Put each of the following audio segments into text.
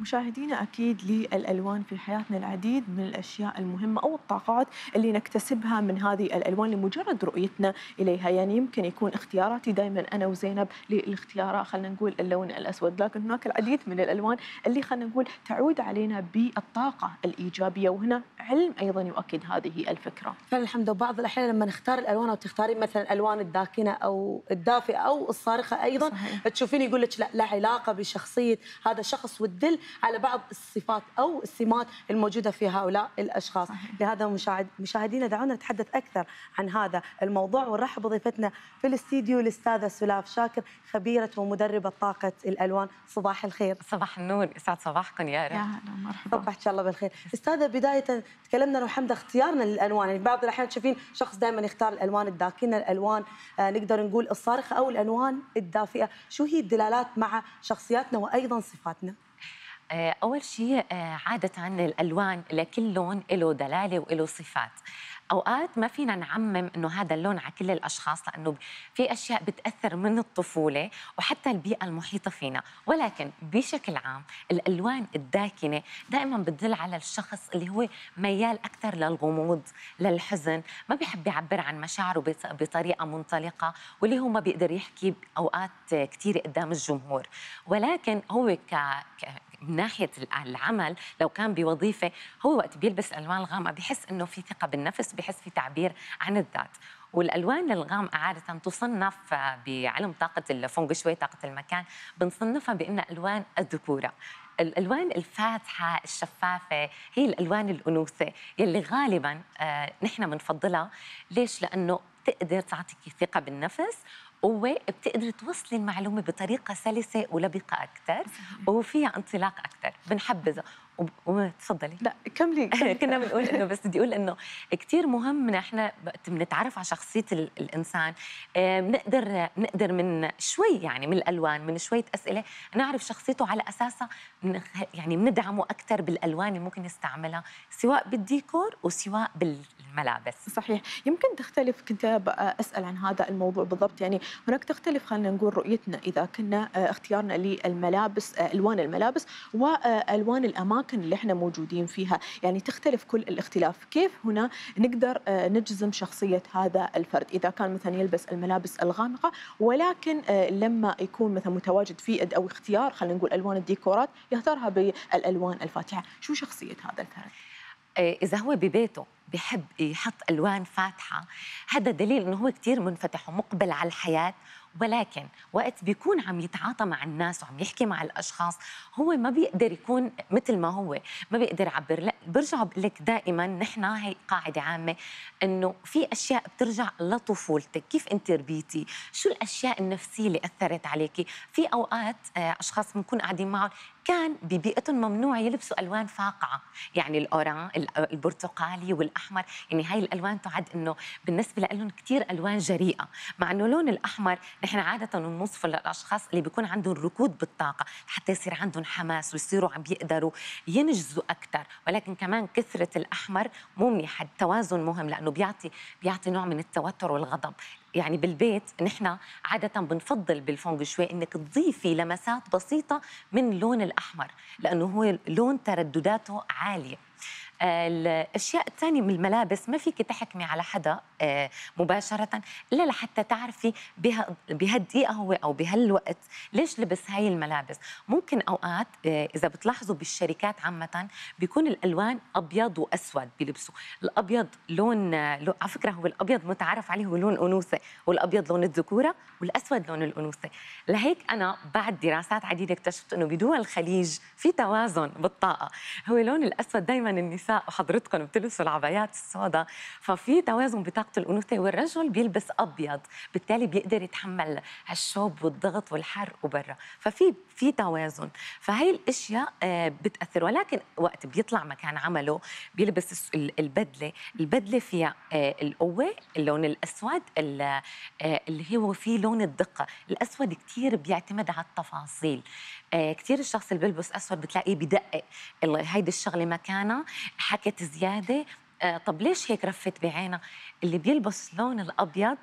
مشاهدينا أكيد للألوان في حياتنا العديد من الأشياء المهمة أو الطاقات اللي نكتسبها من هذه الألوان لمجرد رؤيتنا إليها. يعني يمكن يكون اختياراتي دائما أنا وزينب للاختيارات خلينا نقول اللون الأسود. لكن هناك العديد من الألوان اللي خلينا نقول تعود علينا بالطاقة الإيجابية. وهنا علم أيضا يؤكد هذه الفكرة. فعلا الحمد وبعض الأحيان لما نختار الألوان أو تختارين مثلا الالوان الداكنة أو الدافئة أو الصارخة أيضا صحيح. تشوفين يقول لك لا لا علاقة بشخصية هذا الشخص وتدل على بعض الصفات أو السمات الموجودة في هؤلاء الأشخاص. صحيح. لهذا مشاهد مشاهدينا دعونا نتحدث أكثر عن هذا الموضوع. ونرحب بضيفتنا في الاستديو الأستاذة سلاف شاكر خبيرة ومدربة طاقة الألوان. صباح الخير. صباح النور. يسعد صباحكم يا رب. يا هلا مرحبا صباحك إن شاء الله بالخير. أستاذة بداية تكلمنا لو حمد اختيارنا للألوان. يعني بعض الأحيان تشوفين شخص دائما يختار الألوان الداكنه الألوان آه نقدر نقول الصارخة أو الألوان الدافئة. شو هي الدلالات مع شخصياتنا وأيضا صفاتنا؟ أول شيء عادة الألوان لكل لون له دلالة وله صفات. أوقات ما فينا نعمم إنه هذا اللون على كل الأشخاص لأنه في أشياء بتأثر من الطفولة وحتى البيئة المحيطة فينا. ولكن بشكل عام الألوان الداكنة دائما بتدل على الشخص اللي هو ميال أكثر للغموض للحزن ما بيحب يعبر عن مشاعره بطريقة منطلقة واللي هو ما بيقدر يحكي اوقات كثيره قدام الجمهور. ولكن هو ك... من ناحيه العمل لو كان بوظيفة هو وقت بيلبس الالوان الغامقة بحس إنه في ثقة بالنفس بحس في تعبير عن الذات. والألوان الغامقة عادة تصنف بعلم طاقة الفونغ شوي طاقة المكان بنصنفها بإنها ألوان الذكورة. الألوان الفاتحة الشفافة هي الألوان الأنوثة يلي غالبا آه نحن بنفضلها ليش؟ لأنه بتقدر تعطيك ثقة بالنفس وبتقدري توصلي المعلومة بطريقة سلسة ولبقة أكثر وفيها انطلاق أكثر بنحبذها. وتفضلي لا كملي كنا بنقول إنه بس بدي أقول إنه كثير مهم نحن بنتعرف على شخصية الإنسان. بنقدر نقدر من شوي يعني من الألوان من شوية أسئلة نعرف شخصيته على أساسها يعني بندعمه أكثر بالألوان اللي ممكن يستعملها سواء بالديكور وسواء بالملابس. صحيح. يمكن تختلف كنت أسأل عن هذا الموضوع بالضبط. يعني هناك تختلف خلينا نقول رؤيتنا إذا كنا اختيارنا للملابس ألوان الملابس وألوان الأماكن اللي إحنا موجودين فيها. يعني تختلف كل الاختلاف. كيف هنا نقدر نجزم شخصية هذا الفرد؟ إذا كان مثلا يلبس الملابس الغامقة ولكن لما يكون مثلا متواجد في أو اختيار خلينا نقول ألوان الديكورات يختارها بالألوان الفاتحة. شو شخصية هذا الفرد؟ إذا هو ببيته بحب يحط ألوان فاتحة هذا دليل إنه هو كثير منفتح ومقبل على الحياة ولكن وقت بيكون عم يتعاطى مع الناس وعم يحكي مع الأشخاص هو ما بيقدر يكون مثل ما هو ما بيقدر يعبر لا برجع بقول لك دائما نحن هي قاعدة عامة إنه في أشياء بترجع لطفولتك كيف أنت ربيتي؟ شو الأشياء النفسية اللي أثرت عليكي؟ في أوقات أشخاص بنكون قاعدين معهم كان ببيئتهم ممنوع يلبسوا ألوان فاقعة يعني الاوران البرتقالي والأحمر يعني هاي الألوان تعد إنه بالنسبة لهم كثير ألوان جريئة مع إنه اللون الأحمر نحن عادة نوصفه للاشخاص اللي بيكون عندهم ركود بالطاقة حتى يصير عندهم حماس ويصيروا عم بيقدروا ينجزوا أكثر ولكن كمان كثرة الأحمر مو منيح التوازن مهم لأنه بيعطي بيعطي نوع من التوتر والغضب. يعني بالبيت نحن عادة بنفضل بالفونغ شوي إنك تضيفي لمسات بسيطة من اللون الأحمر لأنه هو لون تردداته عالية. الأشياء الثانية من الملابس ما فيك تحكمي على حدا مباشرة الا لحتى تعرفي بهالدقيقة هو أو بهالوقت ليش لبس هاي الملابس. ممكن أوقات إذا بتلاحظوا بالشركات عامة بيكون الألوان أبيض وأسود بيلبسوا. الأبيض لون على فكرة هو الأبيض متعارف عليه هو لون أنوثة والأبيض لون الذكورة والأسود لون الأنوثة. لهيك أنا بعد دراسات عديدة اكتشفت إنه بدول الخليج في توازن بالطاقة. هو لون الأسود دائما النساء وحضرتكم بتلبسوا العبايات السوداء ففي توازن بطاقة الأنوثة والرجل بيلبس أبيض بالتالي بيقدر يتحمل الشوب والضغط والحر وبرا. ففي في توازن. فهي الأشياء بتأثر. ولكن وقت بيطلع مكان عمله بيلبس البدلة. البدلة فيها القوة اللون الأسود اللي هو فيه لون الدقة. الأسود كثير بيعتمد على التفاصيل. كثير الشخص اللي بيلبس أسود بتلاقيه بدقق هيدي الشغلة مكانها حكت زيادة. طب ليش هيك رفت بعينها؟ اللي بيلبس لون الأبيض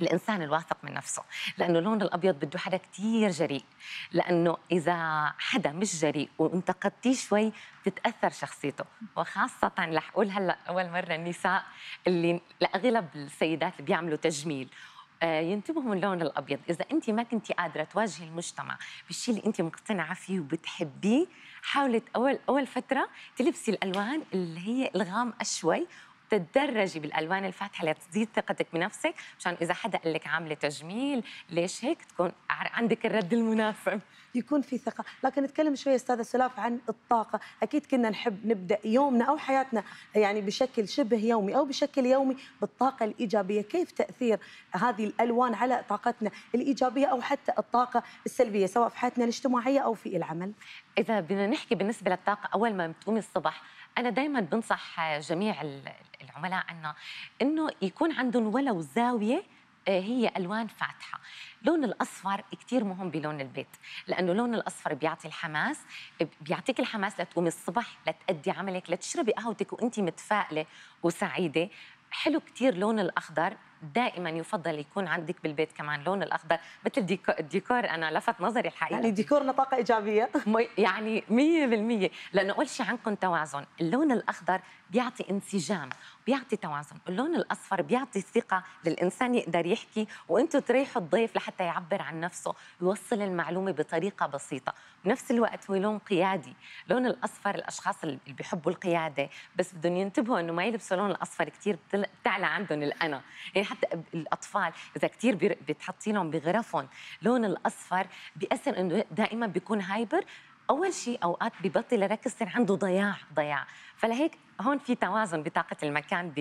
الإنسان الواثق من نفسه لأنه اللون الأبيض بده حدا كثير جريء لأنه إذا حدا مش جريء وانتقدتيه شوي بتتأثر شخصيته. وخاصة رح أقول هلأ أول مرة النساء اللي لأغلب السيدات اللي بيعملوا تجميل آه، ينتبهوا من اللون الأبيض. إذا أنت ما كنتي قادرة تواجهي المجتمع بالشيء اللي أنت مقتنعة فيه وبتحبيه حاولي اول أول فترة تلبسي الألوان اللي هي الغامقة شوي تتدرجي بالألوان الفاتحة لتزيد ثقتك بنفسك مشان إذا حدا قال لك عاملة تجميل ليش هيك؟ تكون عندك الرد المناسب يكون في ثقة. لكن نتكلم شوي أستاذة سلاف عن الطاقة. أكيد كنا نحب نبدأ يومنا أو حياتنا يعني بشكل شبه يومي أو بشكل يومي بالطاقة الإيجابية. كيف تأثير هذه الألوان على طاقتنا الإيجابية أو حتى الطاقة السلبية سواء في حياتنا الاجتماعية أو في العمل؟ إذا بدنا نحكي بالنسبة للطاقة أول ما بتقومي الصبح أنا دائما بنصح جميع العملاء عنا إنه يكون عندهم ولو زاويه آه، هي ألوان فاتحة. لون الأصفر كثير مهم بلون البيت لأنه لون الأصفر بيعطي الحماس بيعطيك الحماس لتقومي الصبح لتأدي عملك لتشربي قهوتك وانت متفائلة وسعيدة. حلو كثير لون الأخضر. دائما يفضل يكون عندك بالبيت كمان لون الأخضر. مثل الديكور أنا لفت نظري الحقيقة. يعني ديكورنا طاقه إيجابية. يعني 100% لأنه أول شيء عندكم توازن. اللون الأخضر بيعطي انسجام بيعطي توازن. اللون الأصفر بيعطي ثقة للإنسان يقدر يحكي وأنتم تريحوا الضيف لحتى يعبر عن نفسه يوصل المعلومة بطريقة بسيطة. بنفس الوقت هو لون قيادي. لون الأصفر الأشخاص اللي بيحبوا القيادة بس بدهم ينتبهوا إنه ما يلبسوا اللون الأصفر كثير بتعلى عندهم الأنا. يعني حتى الأطفال إذا كثير بتحطي لهم بغرفهم لون الأصفر بيأثر إنه دائما بيكون هايبر. أول شيء أوقات ببطل يركز عنده ضياع ضياع. فلهيك هون في توازن بطاقة المكان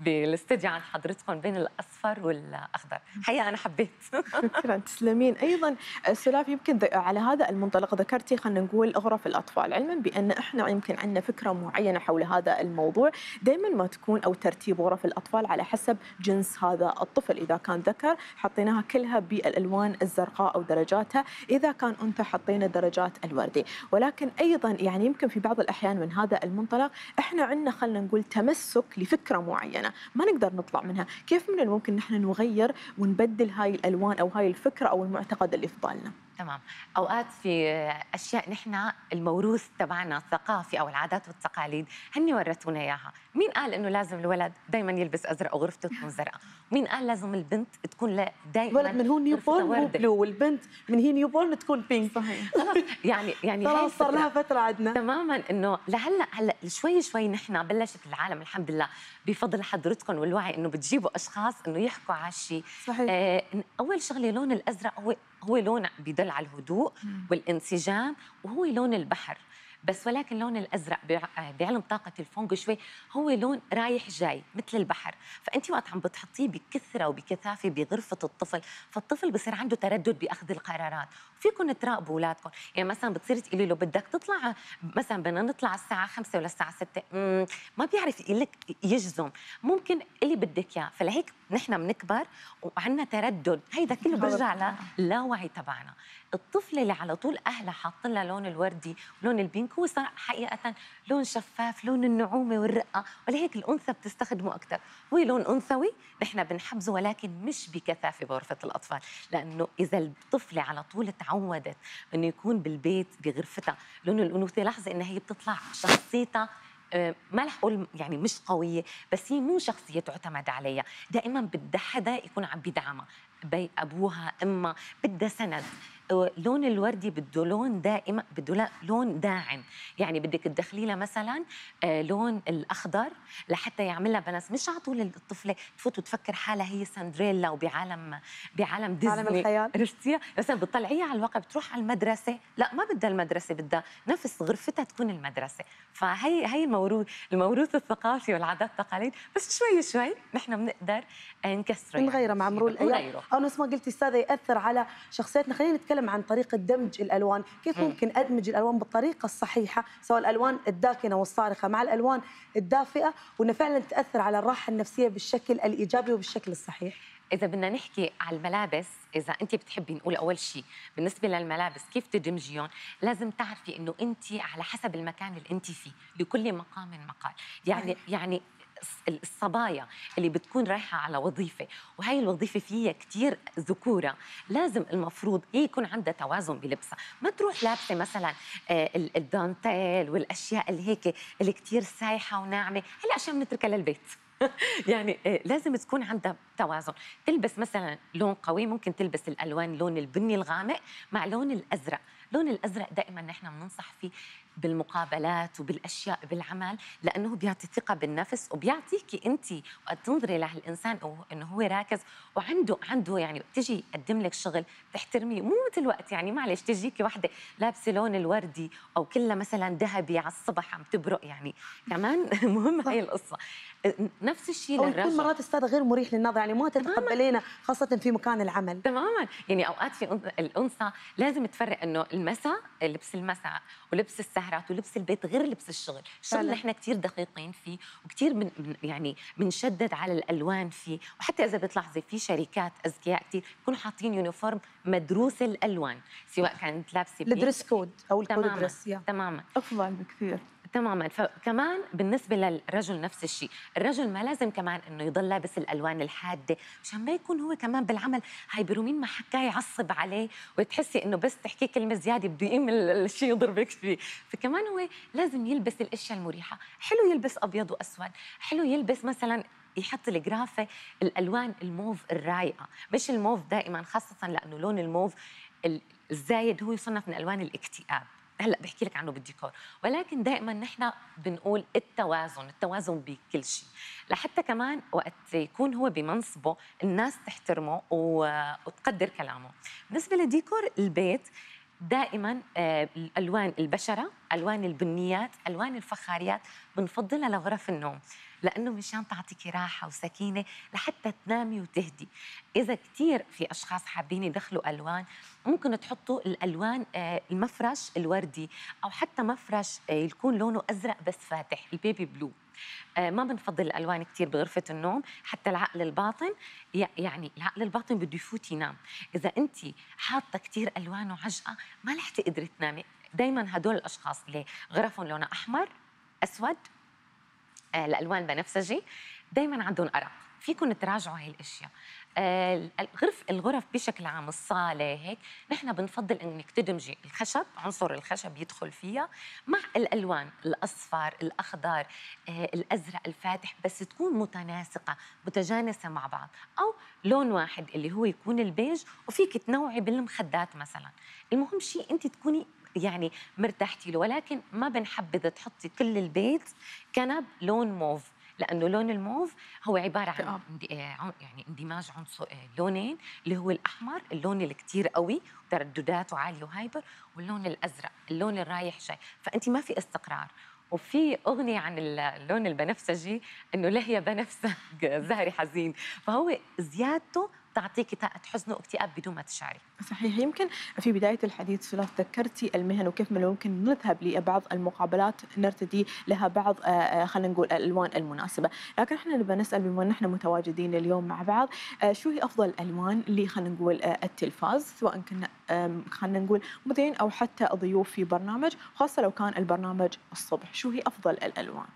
بالاستديو عند حضرتكم بين الأصفر والأخضر. حقيقة أنا حبيت. شكرا تسلمين. أيضا سلاف يمكن على هذا المنطلق ذكرتي خلينا نقول غرف الأطفال علما بأن إحنا يمكن عندنا فكرة معينة حول هذا الموضوع. دائما ما تكون أو ترتيب غرف الأطفال على حسب جنس هذا الطفل. إذا كان ذكر حطيناها كلها بالألوان الزرقاء أو درجاتها. إذا كان أنثى حطينا درجات الوردي. ولكن أيضا يعني يمكن في بعض الأحيان من هذا المنطلق إحنا إحنا عندنا خلينا نقول تمسك لفكرة معينة ما نقدر نطلع منها. كيف من الممكن نحن نغير ونبدل هاي الألوان أو هاي الفكرة أو المعتقد اللي في بالنا؟ تمام. أوقات في أشياء نحن الموروث تبعنا الثقافي أو العادات والتقاليد هن ورثونا إياها. مين قال إنه لازم الولد دائما يلبس أزرق وغرفته تكون زرقاء؟ مين قال لازم البنت تكون دائما الولد من هو newborn هو blue والبنت من هي newborn تكون pink صحيح. يعني يعني خلاص صار لها فترة عندنا تماما إنه لهلأ هلأ شوي شوي نحن بلشت العالم الحمد لله بفضل حضرتكم والوعي إنه بتجيبوا أشخاص إنه يحكوا على الشيء. صحيح. آه أول شغلة لون الأزرق هو هو لون بيدل على الهدوء والانسجام وهو لون البحر. بس ولكن اللون الأزرق بعلم طاقة الفونغ شوي. هو لون رايح جاي مثل البحر. فانت وقت عم بتحطيه بكثرة وبكثافة بغرفة الطفل فالطفل بصير عنده تردد بأخذ القرارات. فيكم تراقبوا اولادكم يعني مثلا بتصير تقولي له بدك تطلع مثلا بدنا نطلع الساعة 5 ولا الساعة 6 ما بيعرف يقول لك يجزم. ممكن اللي بدك إياه. فلهيك نحن بنكبر وعندنا تردد. هيدا كله بيرجع للاوعي تبعنا. الطفله اللي على طول اهلها حاطين لها لون الوردي ولون البينك هو حقيقة لون شفاف لون النعومة والرقة ولهيك الأنثى بتستخدمه أكثر هو لون أنثوي نحن بنحبزه ولكن مش بكثافة بغرفة الأطفال لأنه إذا الطفلة على طول تعودت إنه يكون بالبيت بغرفتها لون الأنوثة لاحظي إنها هي بتطلع شخصيتها آه، ما رح أقول يعني مش قوية بس هي مو شخصية تعتمد عليها. دائما بدها حدا يكون عم بيدعمها بي أبوها أمها بدها سند. لون الوردي بده لون دائما بده لون داعم. يعني بدك تدخلي لها مثلا آه، لون الأخضر لحتى يعمل لها بالانس مش على طول الطفلة تفوت وتفكر حالها هي سندريلا وبعالم بعالم ديزني. عالم الخيال عرفتيها مثلا بتطلعيها على الواقع بتروح على المدرسة. لا ما بدها المدرسة بدها نفس غرفتها تكون المدرسة. فهي هي الموروث الموروث الثقافي والعادات والتقاليد بس شوي شوي نحن بنقدر نكسره يعني. نغيره مع مرور الأيام. أو نفس ما قلتي أستاذة يأثر على شخصيتنا. خلينا نتكلم نتكلم عن طريقه دمج الألوان. كيف ممكن أدمج الألوان بالطريقة الصحيحة؟ سواء الألوان الداكنة والصارخة مع الألوان الدافئة وإنه فعلا تأثر على الراحة النفسية بالشكل الإيجابي وبالشكل الصحيح. إذا بدنا نحكي على الملابس، إذا أنت بتحبي نقول أول شيء بالنسبة للملابس كيف تدمجيهم، لازم تعرفي إنه أنت على حسب المكان اللي أنت فيه، لكل مقام مقال، يعني يعني الصبايا اللي بتكون رايحة على وظيفة وهي الوظيفة فيها كثير ذكورة. لازم المفروض يكون عندها توازن بلبسها. ما تروح لابسة مثلا آه، الدانتيل والأشياء اللي هيك اللي كثير سايحة وناعمة. هي الاشياء بنتركها للبيت. يعني آه، لازم تكون عندها توازن. تلبس مثلا لون قوي ممكن تلبس الألوان لون البني الغامق مع لون الأزرق. اللون الأزرق دائما نحن بننصح فيه بالمقابلات وبالأشياء بالعمل لأنه بيعطي ثقة بالنفس وبيعطيكي أنت وقت تنظري لهالانسان إنه هو راكز وعنده عنده يعني تجي يقدم لك شغل تحترميه مو مثل وقت يعني معلش تجيكي وحده لابسة لون الوردي أو كلها مثلا ذهبي على الصبح عم تبرق يعني. كمان مهم هي القصة. نفس الشيء للرجل. كل مرات استاذه غير مريح للنظر يعني ما تتقبلينه خاصة في مكان العمل. تماما. يعني أوقات في الأنثى لازم تفرق إنه المساء لبس المساء ولبس السهرات ولبس البيت غير لبس الشغل. الشغل نحن كثير دقيقين فيه وكثير من يعني بنشدد على الألوان فيه. وحتى إذا بتلاحظي في شركات اذكياء كثير بيكونوا حاطين uniform مدروس الألوان سواء كانت لابسة ال dress code أو الكود تماما. تماما. أفضل بكثير. تماما. فكمان بالنسبة للرجل نفس الشيء. الرجل ما لازم كمان إنه يضل لابس الألوان الحادة مشان ما يكون هو كمان بالعمل. هاي برومين ما حكاه يعصب عليه وتحسي إنه بس تحكي كلمة زيادة بده يقيم الشيء يضربك فيه فكمان هو لازم يلبس الأشياء المريحة. حلو يلبس أبيض وأسود. حلو يلبس مثلا يحط الجرافة الألوان الموف الرايقة. مش الموف دائما خاصة لأنه لون الموف الزايد هو يصنف من ألوان الاكتئاب. هلأ بحكي لك عنه بالديكور. ولكن دائما نحن بنقول التوازن التوازن بكل شيء. لحتى كمان وقت يكون هو بمنصبه الناس تحترمه وتقدر كلامه. بالنسبة لديكور البيت دائما آه، الوان البشرة ألوان البنيات ألوان الفخاريات بنفضلها لغرف النوم لأنه مشان تعطيكي راحة وسكينة لحتى تنامي وتهدي. إذا كثير في أشخاص حابين يدخلوا ألوان ممكن تحطوا الألوان آه، المفرش الوردي أو حتى مفرش آه، يكون لونه أزرق بس فاتح البيبي بلو. ما بنفضل الألوان كثير بغرفة النوم حتى العقل الباطن يعني العقل الباطن بده يفوت ينام. إذا انت حاطة كثير ألوان وعجقة ما رح تقدري تنامي. دائما هدول الأشخاص اللي غرفهم لونها أحمر أسود آه، الالوان بنفسجي دائما عندهم أرق. فيكم تراجعوا هاي الأشياء. الغرف الغرف بشكل عام الصالة هيك نحن بنفضل إنك تدمجي الخشب عنصر الخشب يدخل فيها مع الألوان الأصفر الأخضر آه، الأزرق الفاتح بس تكون متناسقة متجانسة مع بعض. أو لون واحد اللي هو يكون البيج وفيك تنوعي بالمخدات مثلا. المهم شيء أنت تكوني يعني مرتاحتي له ولكن ما بنحبذ تحطي كل البيت كنب لون موف لأنه لون الموف هو عبارة عن آه، يعني اندماج عنصر آه، لونين اللي هو الأحمر اللون اللي كثير قوي وتردداته عاليه و hyper واللون الأزرق اللون الرايح جاي. فانت ما في استقرار. وفي أغنية عن اللون البنفسجي إنه لهي بنفسك زهري حزين. فهو زيادته تعطيك طاقه حزن واكتئاب بدون ما تشعري. صحيح يمكن في بداية الحديث سلاف ذكرتي المهن وكيف من ممكن نذهب لبعض المقابلات نرتدي لها بعض آه، آه، خلينا نقول الألوان المناسبة، لكن إحنا نبغى نسأل بما نحن متواجدين اليوم مع بعض آه، شو هي أفضل الالوان اللي خلينا نقول التلفاز سواء كنا خلينا نقول مذيعين أو حتى ضيوف في برنامج خاصة لو كان البرنامج الصبح، شو هي أفضل الألوان؟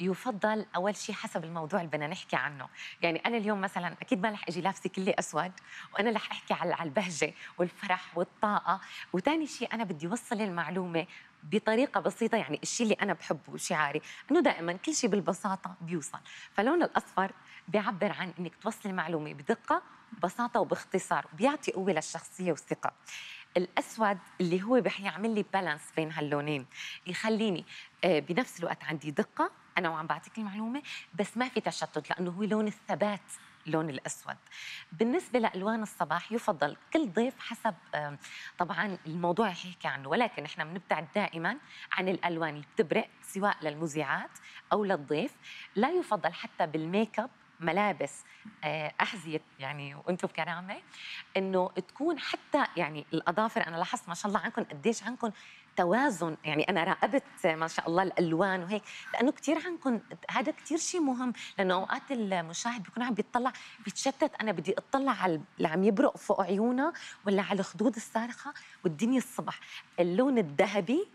يفضل أول شيء حسب الموضوع اللي بدنا نحكي عنه. يعني أنا اليوم مثلا أكيد ما رح أجي لابسة كلي أسود وأنا رح أحكي على البهجة والفرح والطاقة. وثاني شيء أنا بدي اوصل المعلومة بطريقة بسيطة يعني الشيء اللي أنا بحبه وشعاري إنه دائما كل شيء بالبساطة بيوصل. فلون الأصفر بيعبر عن إنك توصل المعلومة بدقة ببساطة وباختصار وبيعطي قوة للشخصية والثقة. الأسود اللي هو بيعمل لي بالانس بين هاللونين يخليني آه، بنفس الوقت عندي دقة أنا وعم بعطيك المعلومة بس ما في تشتت لأنه هو لون الثبات لون الأسود. بالنسبة لألوان الصباح يفضل كل ضيف حسب طبعا الموضوع يحكي عنه ولكن إحنا بنبتعد دائما عن الألوان اللي بتبرق سواء للمذيعات أو للضيف. لا يفضل حتى بالميك أب ملابس آه، أحذية يعني وأنتم بكرامة إنه تكون حتى يعني الأظافر أنا لاحظت ما شاء الله عنكم قديش عنكم توازن. يعني أنا راقبت ما شاء الله الألوان وهيك لأنه كثير عندكم هذا كثير شيء مهم لأنه أوقات المشاهد بيكون عم بيطلع بيتشتت أنا بدي أطلع على اللي عم يبرق فوق عيونه ولا على الخدود الصارخة والدنيا الصبح. اللون الذهبي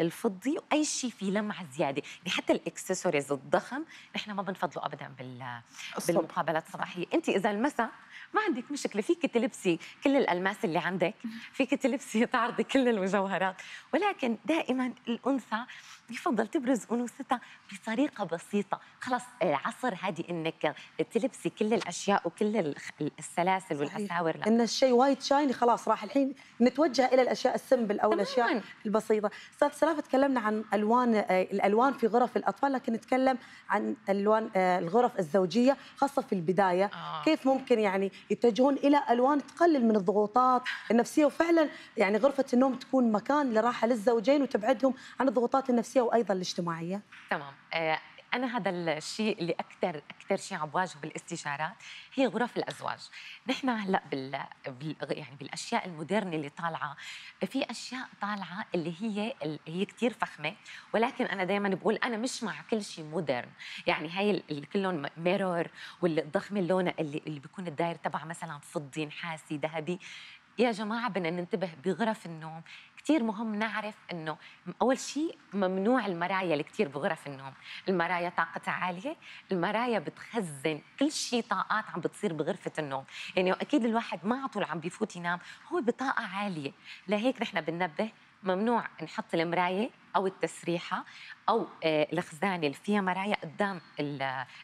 الفضي وأي شيء فيه لمعة زيادة. يعني حتى الإكسسوارز الضخم نحن ما بنفضله ابدا بال بالمقابلات الصباحية. انت إذا المساء ما عندك مشكلة فيك تلبسي كل الألماس اللي عندك فيك تلبسي تعرضي كل المجوهرات ولكن دائما الأنثى يفضل تبرز انوثتها بطريقة بسيطة. خلص العصر هذه إنك تلبسي كل الأشياء وكل السلاسل والأساور. لا. إن الشيء وايد شايني خلاص راح الحين نتوجه إلى الأشياء السمبل أو الأشياء البسيطة. أستاذ سلافه تكلمنا عن ألوان الألوان في غرف الأطفال لكن نتكلم عن ألوان الغرف الزوجية خاصة في البداية. آه. كيف ممكن يعني يتجهون إلى ألوان تقلل من الضغوطات النفسية؟ وفعلا يعني غرفة النوم تكون مكان لراحة للزوجين وتبعدهم عن الضغوطات النفسية. وأيضا الاجتماعية؟ تمام. آه، أنا هذا الشيء اللي أكثر أكثر شيء عم بواجهه بالاستشارات هي غرف الأزواج. نحن هلأ بال... بال... يعني بالأشياء ال modern اللي طالعة في أشياء طالعة اللي هي اللي هي كثير فخمة ولكن أنا دائما بقول أنا مش مع كل شيء modern. يعني هاي كلهم mirror والضخمة اللون اللي اللي بيكون الداير تبعها مثلا فضي نحاسي ذهبي. يا جماعة بدنا ننتبه بغرف النوم كثير مهم نعرف إنه أول شيء ممنوع المرايا اللي كثير بغرف النوم المرايا طاقتها عالية المرايا بتخزن كل شيء طاقات عم بتصير بغرفة النوم يعني أكيد الواحد ما على طول عم بيفوت ينام هو بطاقة عالية. لهيك نحن بننبه ممنوع نحط المراية أو التسريحة أو آه، الخزانة اللي فيها مرايا قدام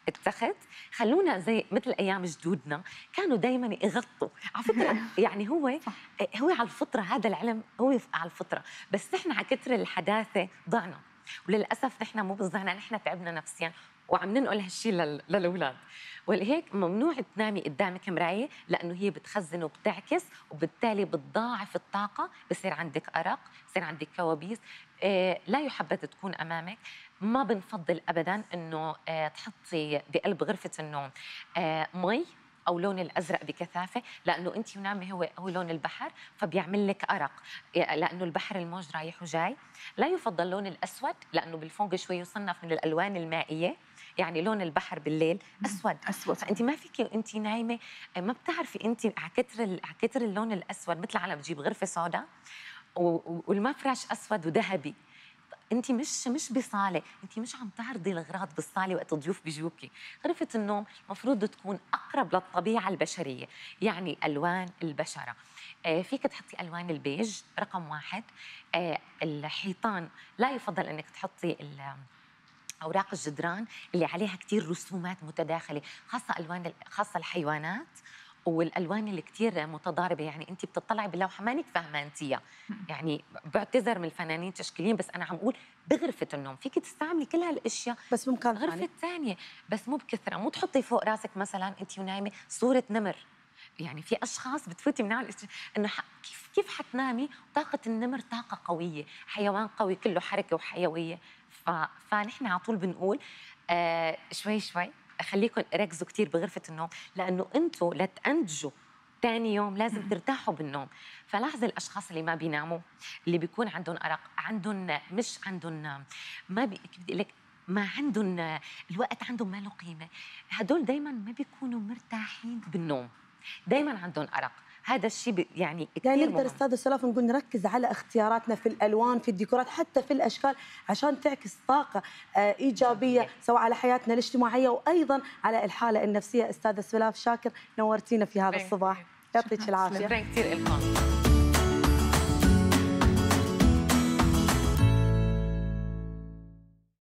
التخت. خلونا زي مثل أيام جدودنا كانوا دائما يغطوا. على فكرة يعني هو آه، هو على الفطرة هذا العلم هو على الفطرة. بس نحن على كثر الحداثة ضعنا. وللأسف نحن مو بس ضعنا نحن تعبنا نفسيا وعم ننقل هالشيء للأولاد. ولهيك ممنوع تنامي قدامك مراية لأنه هي بتخزن وبتعكس وبالتالي بتضاعف الطاقة بصير عندك أرق بصير عندك كوابيس. آه، لا يحبذ تكون أمامك. ما بنفضل ابدا إنه آه، تحطي بقلب غرفة النوم آه، مي أو لون الأزرق بكثافة لأنه أنت ونامي هو هو لون البحر فبيعمل لك أرق. لأنه البحر الموج رايح وجاي. لا يفضل لون الأسود لأنه بالفونج شوي يصنف من الألوان المائية. يعني لون البحر بالليل أسود. أسود. فأنت ما فيك انت نايمة ما بتعرفي أنت على كتر على كتر اللون الأسود مثل على بتجيب غرفة سوداء والمفرش أسود وذهبي. أنت مش مش بصالة أنت مش عم تعرضي الأغراض بالصالة وقت الضيوف بيجوكي. غرفة النوم المفروض تكون أقرب للطبيعة البشرية يعني ألوان البشرة. آه فيك تحطي ألوان البيج رقم واحد. آه الحيطان لا يفضل أنك تحطي أوراق الجدران اللي عليها كثير رسومات متداخلة خاصة ألوان خاصة الحيوانات والألوان اللي كثير متضاربة. يعني انت بتطلعي باللوحة مانك فاهمه انتيها يعني بعتذر من الفنانين التشكيليين بس أنا عم أقول بغرفة النوم. فيك تستعملي كل هالأشياء بس بمكان غرفه ثانية. بس مو بكثرة. مو تحطي فوق راسك مثلا انت ونايمة صورة نمر. يعني في أشخاص بتفوتي من إنه كيف كيف حتنامي؟ طاقة النمر طاقة قوية. حيوان قوي كله حركة وحيوية. ف... فنحن على طول بنقول آه شوي شوي خليكم ركزوا كثير بغرفة النوم لأنه أنتم لتنتجوا ثاني يوم لازم ترتاحوا بالنوم. فلاحظي الأشخاص اللي ما بيناموا اللي بيكون عندهم أرق عندهم مش عندهم ما بي... بدي لك ما عندهم الوقت عندهم ما له قيمة. هدول دائما ما بيكونوا مرتاحين بالنوم. دائما عندهم أرق. هذا الشيء يعني كثير يعني نقدر أستاذ سلاف نقول نركز على اختياراتنا في الألوان في الديكورات حتى في الأشكال عشان تعكس طاقة آه، إيجابية سواء على حياتنا الاجتماعية وأيضا على الحالة النفسية. أستاذ سلاف شاكر نورتينا في هذا الصباح. يعطيك العافية. شكرا كثير لكم